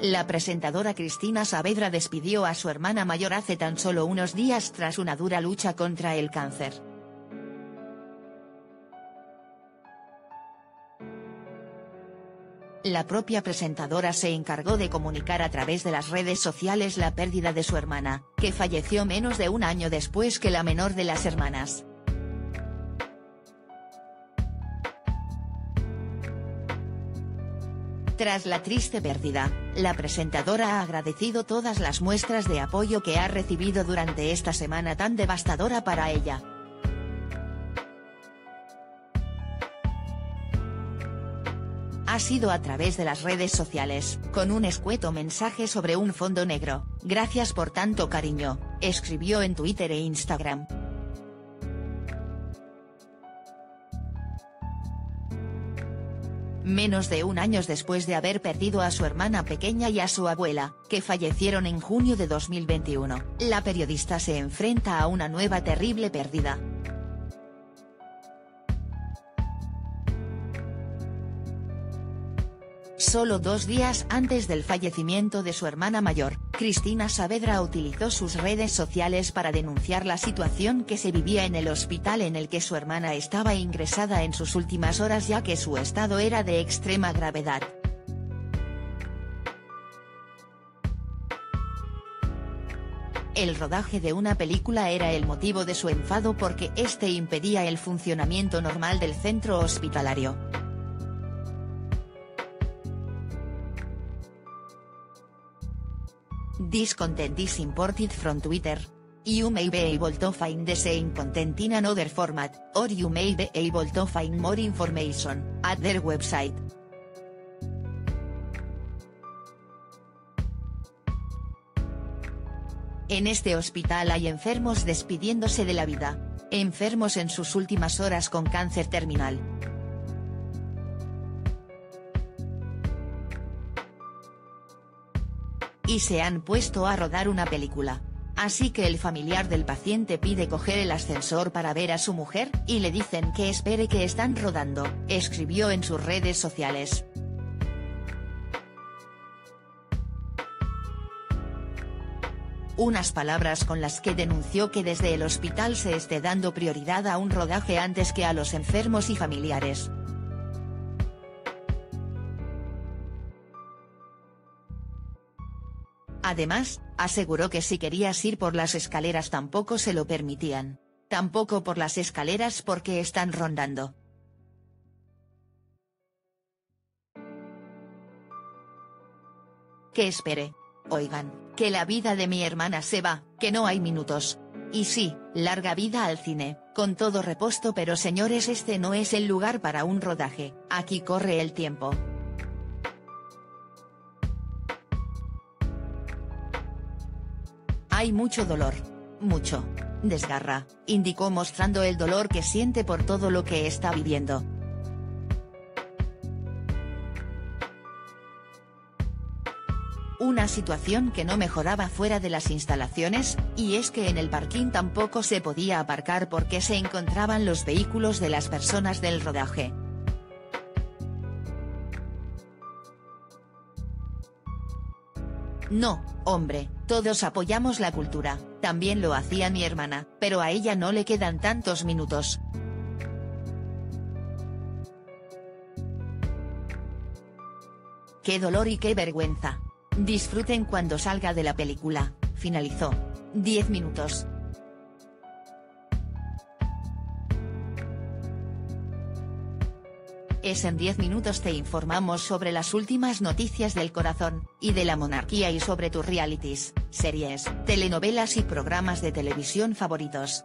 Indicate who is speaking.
Speaker 1: La presentadora Cristina Saavedra despidió a su hermana mayor hace tan solo unos días tras una dura lucha contra el cáncer. La propia presentadora se encargó de comunicar a través de las redes sociales la pérdida de su hermana, que falleció menos de un año después que la menor de las hermanas. Tras la triste pérdida, la presentadora ha agradecido todas las muestras de apoyo que ha recibido durante esta semana tan devastadora para ella. Ha sido a través de las redes sociales, con un escueto mensaje sobre un fondo negro, gracias por tanto cariño, escribió en Twitter e Instagram. Menos de un año después de haber perdido a su hermana pequeña y a su abuela, que fallecieron en junio de 2021, la periodista se enfrenta a una nueva terrible pérdida. Solo dos días antes del fallecimiento de su hermana mayor, Cristina Saavedra utilizó sus redes sociales para denunciar la situación que se vivía en el hospital en el que su hermana estaba ingresada en sus últimas horas ya que su estado era de extrema gravedad. El rodaje de una película era el motivo de su enfado porque este impedía el funcionamiento normal del centro hospitalario. Discontent is imported from Twitter. You may be able to find the same content in another format, or you may be able to find more information, at their website. En este hospital hay enfermos despidiéndose de la vida. Enfermos en sus últimas horas con cáncer terminal. Y se han puesto a rodar una película. Así que el familiar del paciente pide coger el ascensor para ver a su mujer, y le dicen que espere que están rodando, escribió en sus redes sociales. Unas palabras con las que denunció que desde el hospital se esté dando prioridad a un rodaje antes que a los enfermos y familiares. Además, aseguró que si querías ir por las escaleras tampoco se lo permitían. Tampoco por las escaleras porque están rondando. Que espere. Oigan, que la vida de mi hermana se va, que no hay minutos. Y sí, larga vida al cine, con todo reposto pero señores este no es el lugar para un rodaje, aquí corre el tiempo. Hay mucho dolor. Mucho. Desgarra, indicó mostrando el dolor que siente por todo lo que está viviendo. Una situación que no mejoraba fuera de las instalaciones, y es que en el parking tampoco se podía aparcar porque se encontraban los vehículos de las personas del rodaje. No, hombre, todos apoyamos la cultura, también lo hacía mi hermana, pero a ella no le quedan tantos minutos. Qué dolor y qué vergüenza. Disfruten cuando salga de la película, finalizó. 10 minutos. Es en 10 minutos te informamos sobre las últimas noticias del corazón, y de la monarquía y sobre tus realities, series, telenovelas y programas de televisión favoritos.